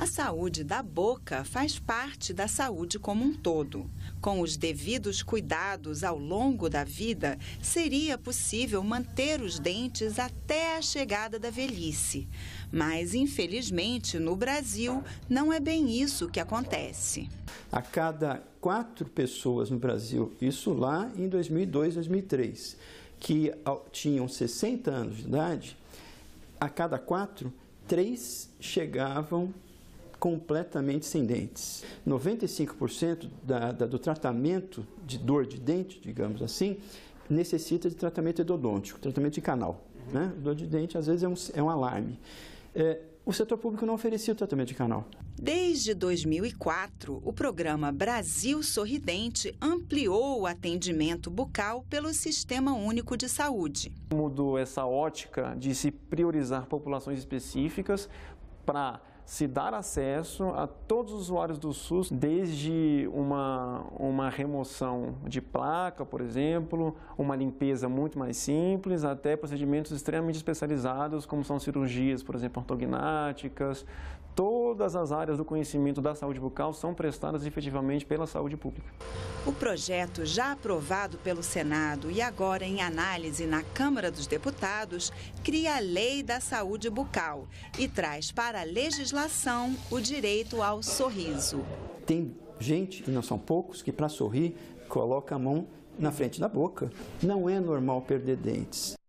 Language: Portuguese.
A saúde da boca faz parte da saúde como um todo. Com os devidos cuidados ao longo da vida, seria possível manter os dentes até a chegada da velhice. Mas, infelizmente, no Brasil, não é bem isso que acontece. A cada quatro pessoas no Brasil, isso lá em 2002, 2003, que tinham 60 anos de idade, a cada quatro, três chegavam completamente sem dentes. 95% da, da, do tratamento de dor de dente, digamos assim, necessita de tratamento endodôntico, tratamento de canal. Né? Dor de dente, às vezes, é um, é um alarme. É, o setor público não oferecia o tratamento de canal. Desde 2004, o programa Brasil Sorridente ampliou o atendimento bucal pelo Sistema Único de Saúde. Mudou essa ótica de se priorizar populações específicas para se dar acesso a todos os usuários do SUS, desde uma, uma remoção de placa, por exemplo, uma limpeza muito mais simples, até procedimentos extremamente especializados, como são cirurgias, por exemplo, ortognáticas. Todas as áreas do conhecimento da saúde bucal são prestadas efetivamente pela saúde pública. O projeto, já aprovado pelo Senado e agora em análise na Câmara dos Deputados, cria a Lei da Saúde Bucal e traz para a legislação o direito ao sorriso. Tem gente, e não são poucos, que para sorrir coloca a mão na frente da boca. Não é normal perder dentes.